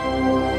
you